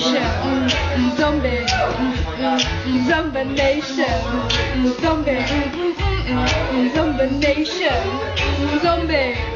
Nation, zombie, mm, zombie nation, zombie, zombie nation, zombie.